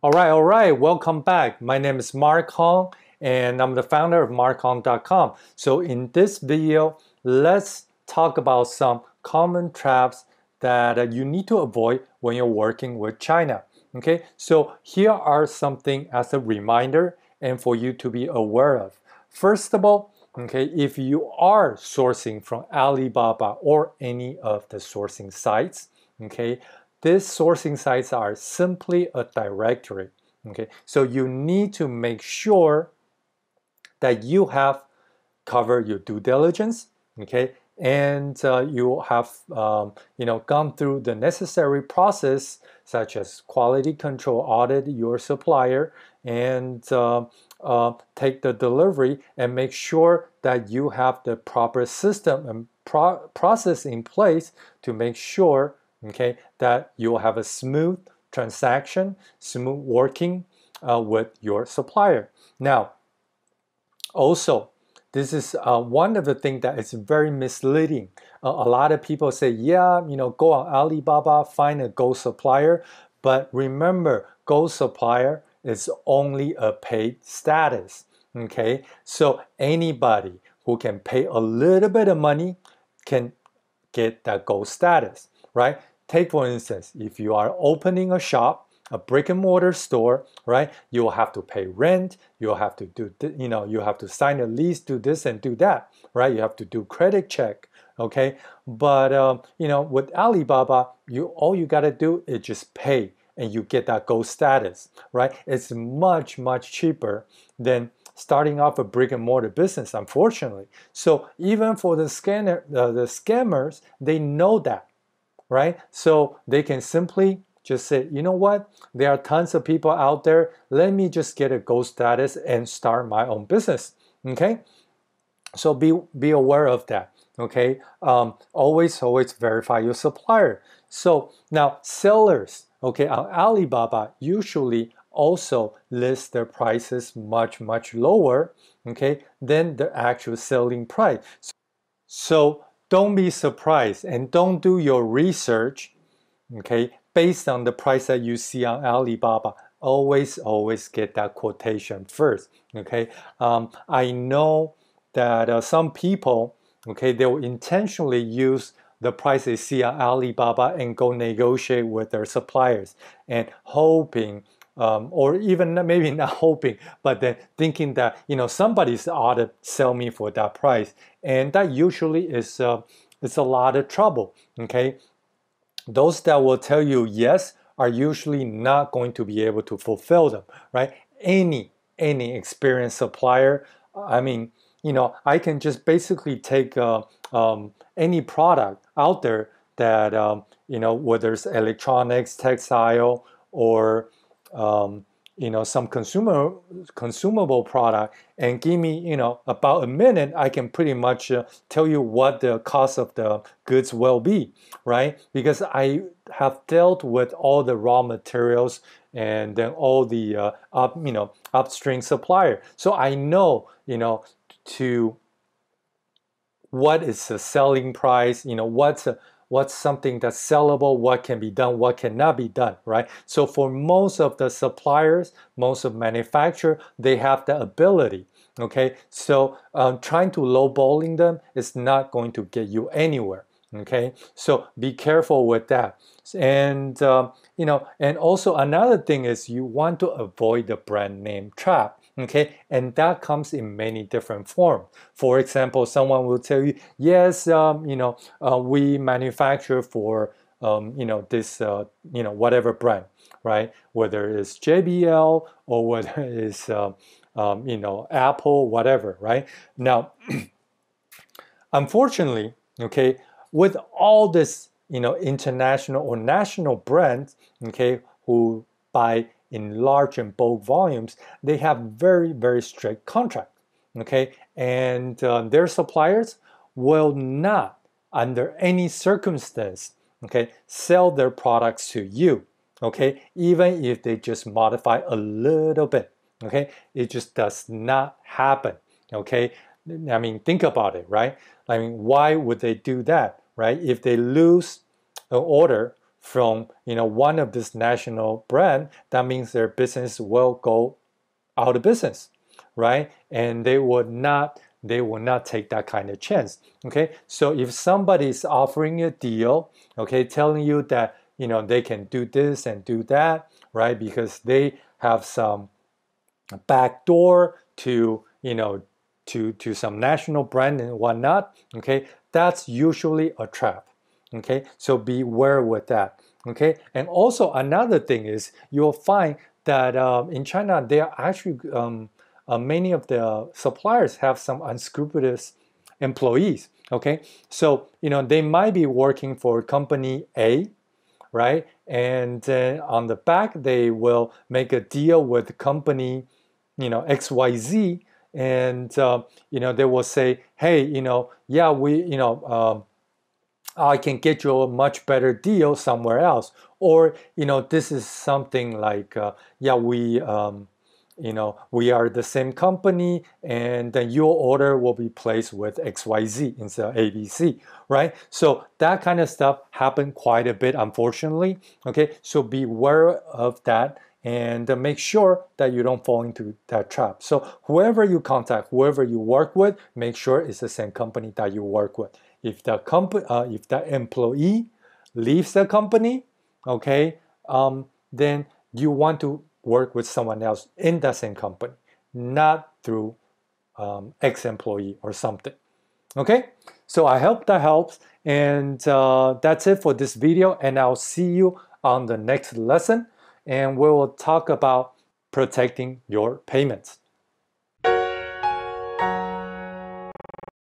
All right, all right, welcome back. My name is Mark Hong and I'm the founder of markhong.com. So in this video, let's talk about some common traps that uh, you need to avoid when you're working with China. Okay, so here are something as a reminder and for you to be aware of. First of all, okay, if you are sourcing from Alibaba or any of the sourcing sites, okay, these sourcing sites are simply a directory. Okay, so you need to make sure that you have covered your due diligence. Okay, and uh, you have um, you know gone through the necessary process such as quality control audit your supplier and uh, uh, take the delivery and make sure that you have the proper system and pro process in place to make sure okay, that you'll have a smooth transaction, smooth working uh, with your supplier. Now, also, this is uh, one of the things that is very misleading. Uh, a lot of people say, yeah, you know, go on Alibaba, find a gold supplier. But remember, gold supplier is only a paid status. Okay, so anybody who can pay a little bit of money can get that gold status, right? Take for instance, if you are opening a shop, a brick and mortar store, right? You will have to pay rent. You'll have to do, you know, you have to sign a lease, do this and do that, right? You have to do credit check, okay? But um, you know, with Alibaba, you all you gotta do is just pay, and you get that gold status, right? It's much much cheaper than starting off a brick and mortar business, unfortunately. So even for the scanner, uh, the scammers, they know that right? So they can simply just say, you know what? There are tons of people out there. Let me just get a gold status and start my own business. Okay? So be be aware of that. Okay? Um, always, always verify your supplier. So now sellers, okay, on Alibaba usually also list their prices much, much lower, okay, than the actual selling price. So don't be surprised and don't do your research, okay, based on the price that you see on Alibaba. Always, always get that quotation first, okay. Um, I know that uh, some people, okay, they will intentionally use the price they see on Alibaba and go negotiate with their suppliers and hoping um, or even maybe not hoping, but then thinking that you know somebody's ought to sell me for that price, and that usually is uh, it's a lot of trouble. Okay, those that will tell you yes are usually not going to be able to fulfill them. Right? Any any experienced supplier, I mean, you know, I can just basically take uh, um, any product out there that um, you know whether it's electronics, textile, or um, you know some consumer consumable product and give me you know about a minute i can pretty much uh, tell you what the cost of the goods will be right? Because i have dealt with all the raw materials and then all the uh, up you know upstream supplier. So i know you know to what is the selling price you know what's a what's something that's sellable, what can be done, what cannot be done, right? So for most of the suppliers, most of manufacturer, they have the ability, okay? So um, trying to lowballing them is not going to get you anywhere, okay? So be careful with that. And, um, you know, and also another thing is you want to avoid the brand name trap okay? And that comes in many different forms for example someone will tell you yes um, you know uh, we manufacture for um, you know this uh, you know whatever brand right? Whether it's jbl or whether it's uh, um, you know apple whatever right? Now unfortunately okay with all this you know international or national brands okay who buy in large and bulk volumes, they have very, very strict contract. Okay, and uh, their suppliers will not, under any circumstance, okay, sell their products to you. Okay, even if they just modify a little bit. Okay, it just does not happen. Okay, I mean, think about it, right? I mean, why would they do that, right? If they lose an order from you know one of this national brand, that means their business will go out of business, right? And they would not they will not take that kind of chance. Okay, so if somebody is offering a deal, okay, telling you that you know they can do this and do that, right? Because they have some back door to you know to to some national brand and whatnot. Okay, that's usually a trap. Okay, so beware with that. Okay, and also another thing is you'll find that um, in China there are actually um, uh, many of the suppliers have some unscrupulous employees. Okay, so you know they might be working for company A, right? And on the back they will make a deal with company, you know X Y Z, and uh, you know they will say, hey, you know, yeah, we, you know. I can get you a much better deal somewhere else. Or, you know, this is something like, uh, yeah, we, um, you know, we are the same company and then your order will be placed with XYZ instead of ABC, right? So that kind of stuff happened quite a bit, unfortunately. Okay, so beware of that and make sure that you don't fall into that trap. So whoever you contact, whoever you work with, make sure it's the same company that you work with. If the company, uh, if the employee leaves the company, okay, um, then you want to work with someone else in the same company, not through um, ex-employee or something. Okay, so I hope that helps, and uh, that's it for this video. And I'll see you on the next lesson, and we will talk about protecting your payments.